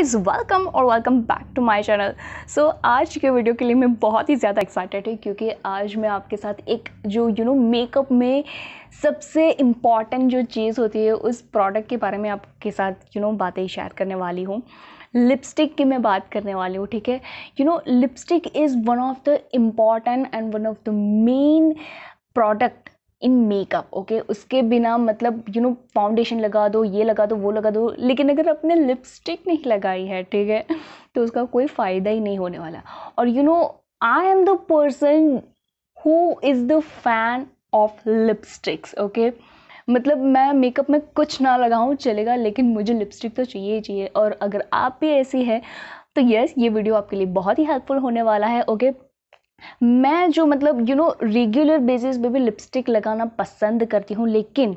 Guys welcome और welcome back to my channel so आज के वीडियो के लिए मैं बहुत ही ज़्यादा एक्साइटेड हूँ क्योंकि आज मैं आपके साथ एक जो यू नो मेकअप में सबसे इंपॉर्टेंट जो चीज़ होती है, उस प्रोडक्ट के बारे में आपके साथ यू नो बातें शेयर करने वाली हूँ। लिपस्टिक की मैं बात करने वाली हूँ, ठीक है? You know lipstick is one of the important and one of the main product in makeup okay उसके बिना मतलब यू नो फाउंडेशन लगा दो, ये लगा दो, वो लगा दो, लेकिन अगर आपने लिपस्टिक नहीं लगाई है, ठीक है तो उसका कोई फ़ायदा ही नहीं होने वाला। और you know I am the person who is the fan of lipsticks okay मतलब मैं मेकअप में कुछ ना लगाऊँ, चलेगा, लेकिन मुझे लिपस्टिक तो चाहिए ही चाहिए। और अगर आप भी ऐसी है तो यस ये वीडियो आपके लिए बहुत ही हेल्पफुल होने वाला है ओके मैं जो मतलब यू नो रेगुलर बेसिस पे भी लिपस्टिक लगाना पसंद करती हूँ लेकिन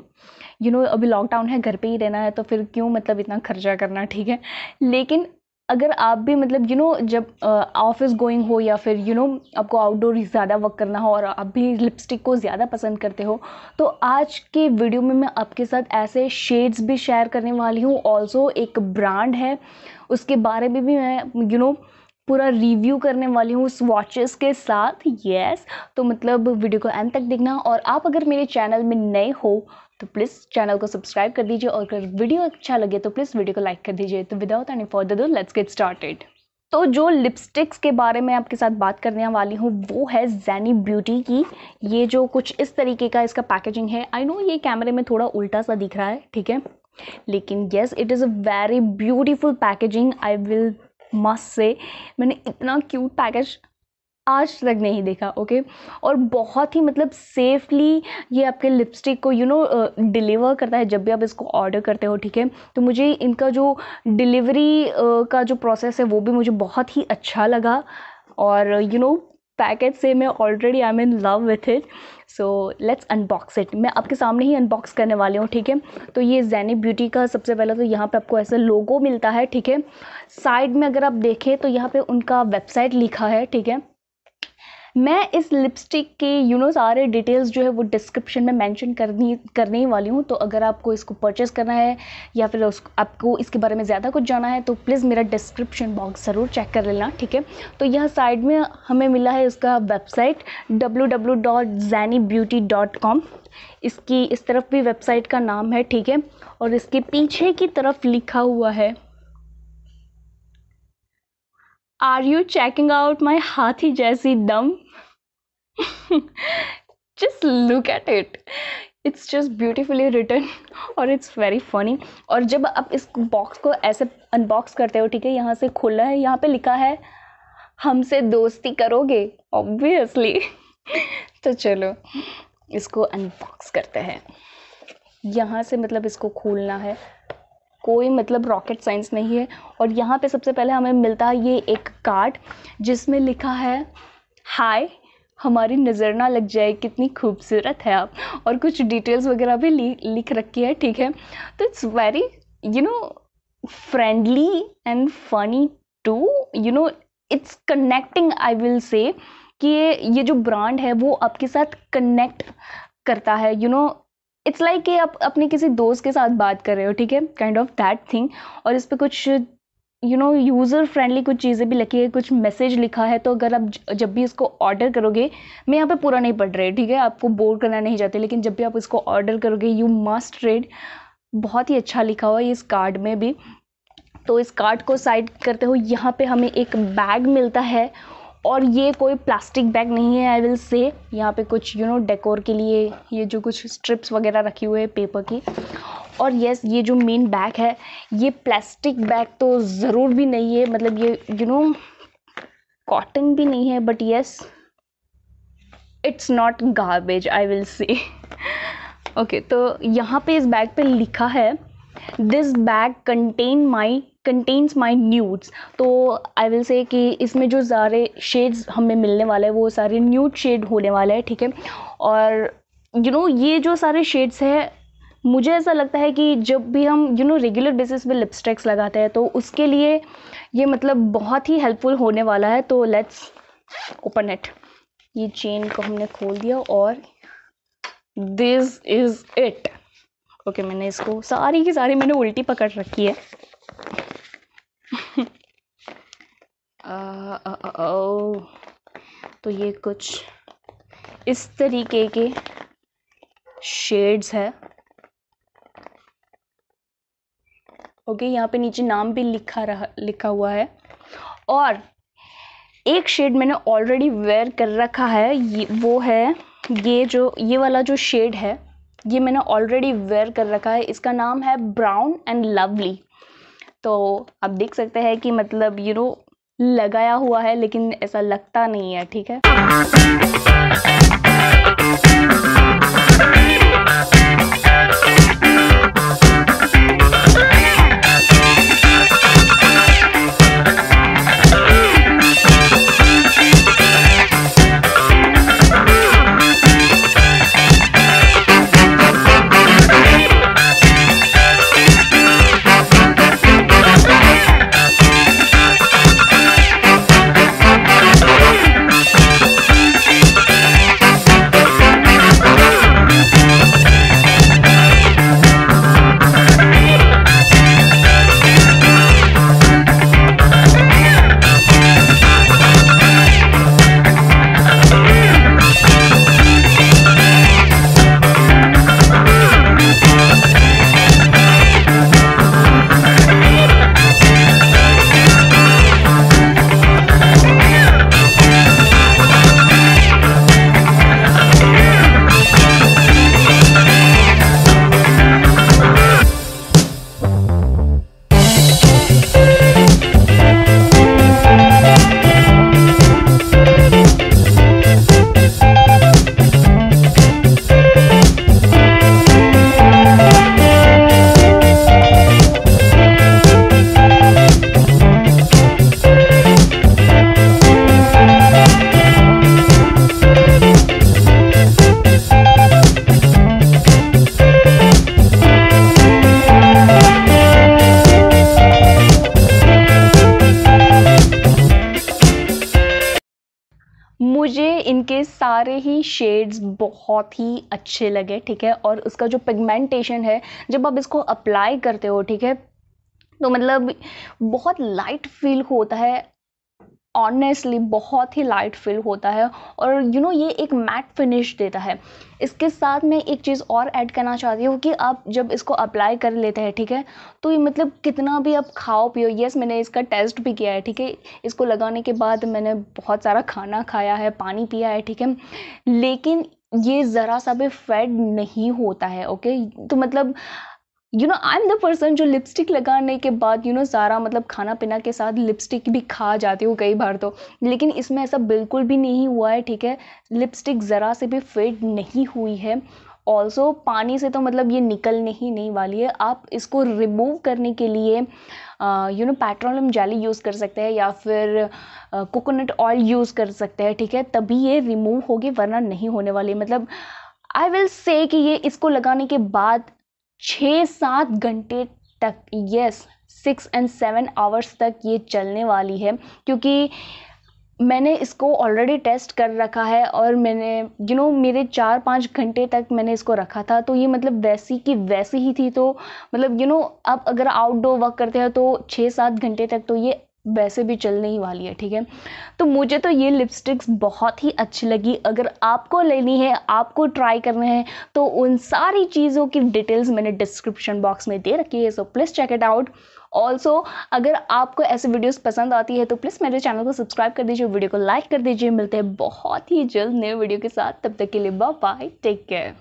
यू you नो know, अभी लॉकडाउन है घर पे ही रहना है तो फिर क्यों मतलब इतना खर्चा करना ठीक है? लेकिन अगर आप भी मतलब यू you नो know, जब ऑफ़िस uh, गोइंग हो या फिर यू you नो know, आपको आउटडोर ज़्यादा वर्क करना हो और आप भी लिपस्टिक को ज़्यादा पसंद करते हो तो आज के वीडियो में मैं आपके साथ ऐसे शेड्स भी शेयर करने वाली हूँ। ऑल्सो एक ब्रांड है उसके बारे में भी मैं यू you नो know, पूरा रिव्यू करने वाली हूँ उस वॉचेस के साथ। यस तो मतलब वीडियो को एंड तक देखना और आप अगर मेरे चैनल में नए हो तो प्लीज़ चैनल को सब्सक्राइब कर दीजिए और अगर वीडियो अच्छा लगे तो प्लीज़ वीडियो को लाइक कर दीजिए। तो without any further ado let's get started तो जो लिपस्टिक्स के बारे में आपके साथ बात करने वाली हूँ, वो है जैनी ब्यूटी की। ये जो कुछ इस तरीके का इसका पैकेजिंग है आई नो ये कैमरे में थोड़ा उल्टा सा दिख रहा है, ठीक है? लेकिन yes it is a very beautiful packaging I will must say. मैंने इतना क्यूट पैकेज आज तक नहीं देखा ओके और बहुत ही मतलब सेफली ये आपके लिपस्टिक को यू नो डिलीवर करता है जब भी आप इसको ऑर्डर करते हो ठीक है? तो मुझे इनका जो डिलीवरी uh, का जो प्रोसेस है वो भी मुझे बहुत ही अच्छा लगा। और you you know know, package से मैं already I am in love with it so let's unbox it मैं आपके सामने ही अनबॉक्स करने वाली हूँ, ठीक है? तो ये जैनिक ब्यूटी का सबसे पहला तो यहाँ पे आपको ऐसा लोगो मिलता है, ठीक है? साइड में अगर आप देखें तो यहाँ पे उनका वेबसाइट लिखा है, ठीक है? मैं इस लिपस्टिक के यू नो सारे डिटेल्स जो है वो डिस्क्रिप्शन में मेंशन करनी, करने ही वाली हूँ। तो अगर आपको इसको परचेस करना है या फिर उस, आपको इसके बारे में ज़्यादा कुछ जाना है तो प्लीज़ मेरा डिस्क्रिप्शन बॉक्स ज़रूर चेक कर लेना, ठीक है? तो यह साइड में हमें मिला है इसका वेबसाइट www.zanybeauty.com इसकी, इस तरफ़ भी वेबसाइट का नाम है, ठीक है? और इसके पीछे की तरफ़ लिखा हुआ है are you checking out my हाथी जैसी दम? Just look at it. It's just beautifully return और इट्स वेरी फनी और जब आप इस बॉक्स को ऐसे अनबॉक्स करते हो, ठीक है, यहाँ से खुला है, यहाँ पे लिखा है, हमसे दोस्ती करोगे? ऑब्वियसली तो चलो, इसको अनबॉक्स करते हैं। यहाँ से मतलब इसको खोलना है। कोई मतलब रॉकेट साइंस नहीं है। और यहाँ पे सबसे पहले हमें मिलता है ये एक कार्ड जिसमें लिखा है हाय हमारी नज़र ना लग जाए, कितनी खूबसूरत है आप। और कुछ डिटेल्स वगैरह भी लिख रखी है, ठीक है? तो it's very you know friendly and funny to you know it's connecting I will say कि ये ये जो ब्रांड है, वो आपके साथ कनेक्ट करता है यू नो इट्स लाइक कि आप अपने किसी दोस्त के साथ बात कर रहे हो, ठीक है? काइंड ऑफ़ दैट थिंग और इस पर कुछ यू नो यूज़र फ्रेंडली कुछ चीज़ें भी लिखी है, कुछ मैसेज लिखा है तो अगर आप जब भी इसको ऑर्डर करोगे, मैं यहाँ पे पूरा नहीं पढ़ रही ठीक है? आपको बोर करना नहीं चाहते, लेकिन जब भी आप इसको ऑर्डर करोगे यू मस्ट रेड बहुत ही अच्छा लिखा हुआ है इस कार्ड में भी. तो इस कार्ड को साइड करते हो, यहाँ पे हमें एक बैग मिलता है और ये कोई प्लास्टिक बैग नहीं है आई विल से यहाँ पे कुछ यू नो डेकोर के लिए, ये जो कुछ स्ट्रिप्स वगैरह रखी हुए हैं पेपर की. और यस ये जो मेन बैग है, ये प्लास्टिक बैग तो ज़रूर भी नहीं है. मतलब ये यू नो कॉटन भी नहीं है but yes it's not garbage I will say okay तो यहाँ पे इस बैग पे लिखा है this bag contain my contains my nudes तो आई विल से कि इसमें जो सारे शेड्स हमें मिलने वाले हैं वो सारे न्यूड शेड होने वाले हैं ठीक है? और यू you नो know, ये जो सारे शेड्स हैं मुझे ऐसा लगता है कि जब भी हम यू नो रेगुलर बेसिस पे लिपस्टिक्स लगाते हैं तो उसके लिए ये मतलब बहुत ही हेल्पफुल होने वाला है। तो लेट्स ओपन इट ये चेन को हमने खोल दिया और दिस इज़ इट ओके मैंने इसको सारी की सारी मैंने उल्टी पकड़ रखी है। ओ। तो ये कुछ इस तरीके के शेड्स है। ओके यहाँ पे नीचे नाम भी लिखा रहा, लिखा हुआ है। और एक शेड मैंने ऑलरेडी वेयर कर रखा है, ये, वो है, ये जो, ये वाला जो शेड है, ये मैंने ऑलरेडी वेयर कर रखा है। इसका नाम है ब्राउन एंड लवली तो आप देख सकते हैं कि मतलब यू नो लगाया हुआ है, लेकिन ऐसा लगता नहीं है, ठीक है? इनके सारे ही शेड्स बहुत ही अच्छे लगे, ठीक है? और उसका जो पिगमेंटेशन है, जब आप इसको अप्लाई करते हो, ठीक है? तो मतलब बहुत लाइट फील होता है ऑनेस्टली बहुत ही लाइट फील होता है और यू you नो know, ये एक मैट फिनिश देता है। इसके साथ मैं एक चीज़ और ऐड करना चाहती हूँ कि आप जब इसको अप्लाई कर लेते हैं ठीक है? तो ये मतलब कितना भी आप खाओ पियो यस मैंने इसका टेस्ट भी किया है ठीक है? इसको लगाने के बाद मैंने बहुत सारा खाना खाया है पानी पिया है ठीक है? लेकिन ये ज़रा सा भी फैट नहीं होता है ओके तो मतलब you know I am the person जो लिपस्टिक लगाने के बाद यू नो सारा मतलब खाना पीना के साथ लिपस्टिक भी खा जाती हूँ कई बार तो। लेकिन इसमें ऐसा बिल्कुल भी नहीं हुआ है, ठीक है? लिपस्टिक ज़रा से भी फेड नहीं हुई है। ऑल्सो पानी से तो मतलब ये निकलने ही नहीं वाली है। आप इसको रिमूव करने के लिए you know petroleum jelly use कर सकते हैं या फिर कोकोनट ऑयल यूज़ कर सकते हैं, ठीक है? तभी ये रिमूव होगी, वरना नहीं होने वाली। मतलब आई विल से कि ये इसको लगाने के बाद छः सात घंटे तक yes six and seven hours तक ये चलने वाली है क्योंकि मैंने इसको ऑलरेडी टेस्ट कर रखा है और मैंने यू you नो know, मेरे चार पाँच घंटे तक मैंने इसको रखा था तो ये मतलब वैसी की वैसी ही थी तो मतलब यू you नो know, आप अगर आउटडोर वर्क करते हैं तो छः सात घंटे तक तो ये वैसे भी चलने ही वाली है, ठीक है? तो मुझे तो ये लिपस्टिक्स बहुत ही अच्छी लगी। अगर आपको लेनी है, आपको ट्राई करना है तो उन सारी चीज़ों की डिटेल्स मैंने डिस्क्रिप्शन बॉक्स में दे रखी है so please check it out also अगर आपको ऐसे वीडियोस पसंद आती है तो प्लीज़ मेरे चैनल को सब्सक्राइब कर दीजिए वीडियो को लाइक कर दीजिए। मिलते हैं बहुत ही जल्द नए वीडियो के साथ। तब तक के लिए बाय टेक केयर